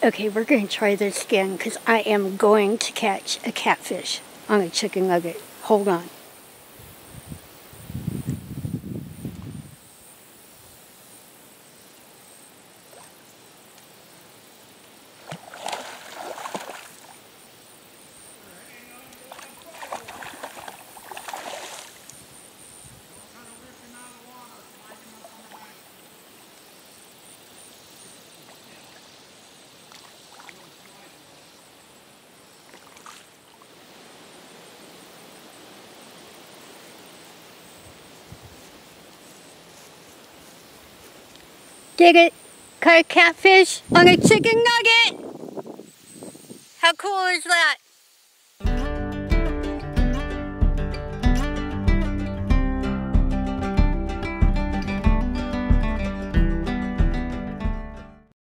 Okay, we're going to try this again because I am going to catch a catfish on a chicken nugget. Hold on. Did it? Caught a catfish on a chicken nugget? How cool is that?